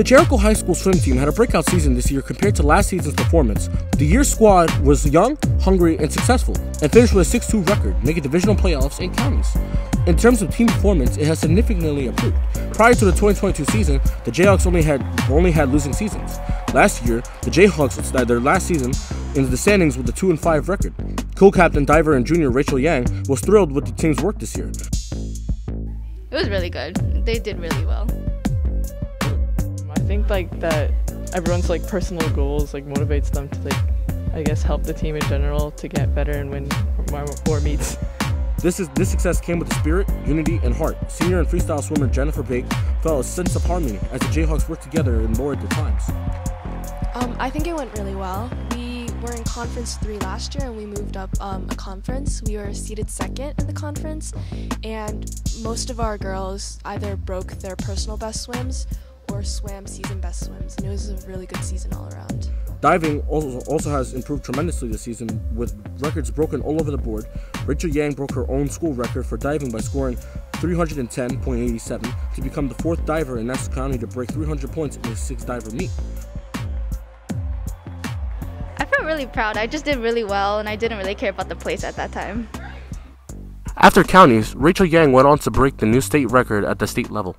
The Jericho High School swim team had a breakout season this year compared to last season's performance. The year's squad was young, hungry, and successful, and finished with a 6 2 record, making divisional playoffs and counties. In terms of team performance, it has significantly improved. Prior to the 2022 season, the Jayhawks only had only had losing seasons. Last year, the Jayhawks started their last season in the standings with a 2 5 record. Co-captain diver and junior Rachel Yang was thrilled with the team's work this year. It was really good. They did really well. I think like that everyone's like personal goals like motivates them to like I guess help the team in general to get better and win more, more meets. This is this success came with the spirit, unity, and heart. Senior and freestyle swimmer Jennifer Bake felt a sense of harmony as the Jayhawks worked together and lowered their times. Um, I think it went really well. We were in conference three last year and we moved up um, a conference. We were seated second in the conference, and most of our girls either broke their personal best swims or swam season best swims, and it was a really good season all around. Diving also, also has improved tremendously this season with records broken all over the board. Rachel Yang broke her own school record for diving by scoring 310.87 to become the fourth diver in Nassau County to break 300 points in a six diver meet. I felt really proud. I just did really well, and I didn't really care about the place at that time. After counties, Rachel Yang went on to break the new state record at the state level.